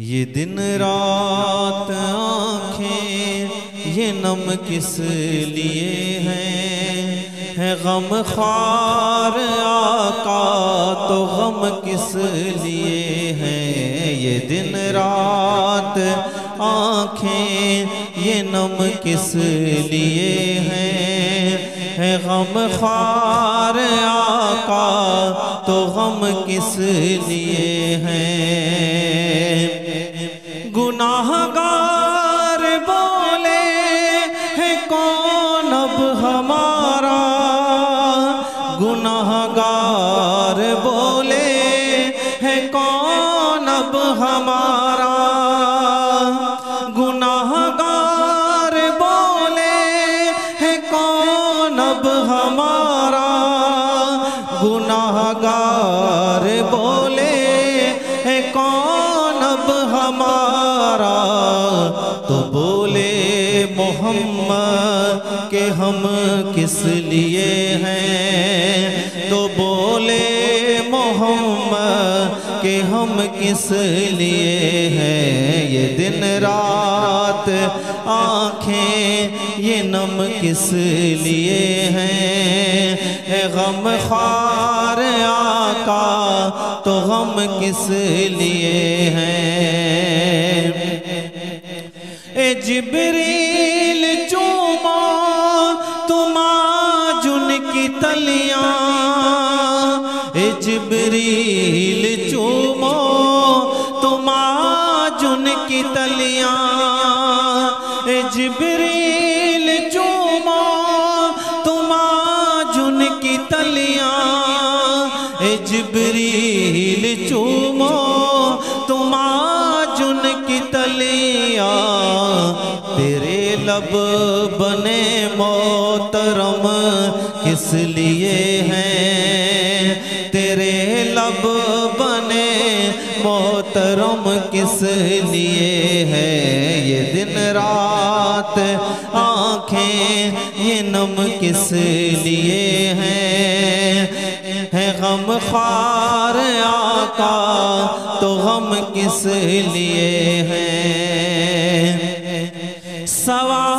ये दिन रात आँखें, ये नम किस लिए हैं? है गम खार आका तो गम किस लिए हैं? ये दिन रात आँखें, ये नम किस लिए हैं? है गम खार आका तो गम किस लिए हैं? गुनाहगार बोले है कौन अब हमारा के हम किस लिए हैं? तो बोले मोहम्मद के हम किस लिए हैं? ये दिन रात, आँखें, ये नम किस लिए हैं? गम खार आका तो गम किस लिए हैं? ए जिबरील चूमो, तुमा जुन की तलियाँ। जिबरील चूमो, तुमा जुन की तलियाँ। जिबरील चूमो, तुमा जुन की तलियाँ। तेरे लब बने मोहतरम किस लिए हैं? लब बने मोहतरम किस लिए है ये दिन रात? आँखें ये नम किस लिए हैं? है गम खार आका तो गम किस लिए हैं? सवाल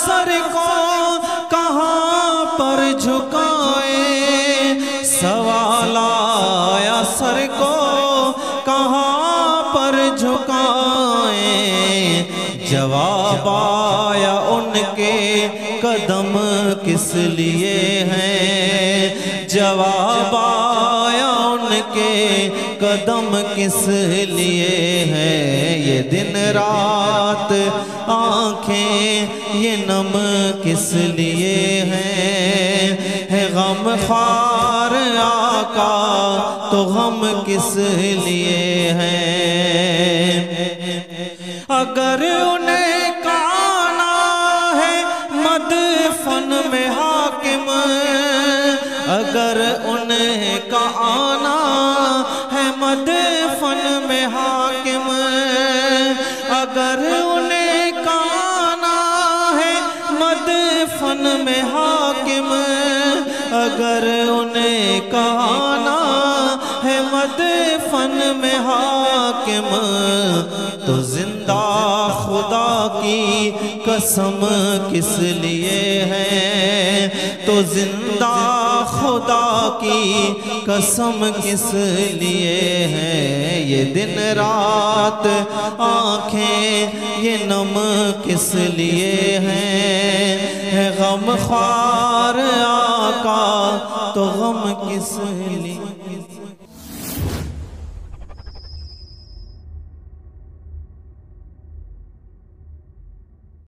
सर को कहाँ पर झुकाए? सवाल आया सर को कहाँ पर झुकाए? जवाब आया उनके कदम किस लिए हैं? जवाब आया उनके कदम किस लिए हैं? ये दिन रात आँखें ये नम किस लिए हैं? है गम खार आका तो गम किस लिए हैं? अगर उन्हें काना है मदफन में हाकिम, अगर उन्हें का आना है मदफन में हाकिम, अगर मदफन में हाकिम अगर उन्हें कहाना है मदफन में हाकिम तो ज़िंदा खुदा की कसम किस लिए है? ज़िंदा खुदा की कसम किस लिए है? ये दिन रात आँखें, ये नम किस लिए हैं? गम ख्वार आका तो गम किस लिए?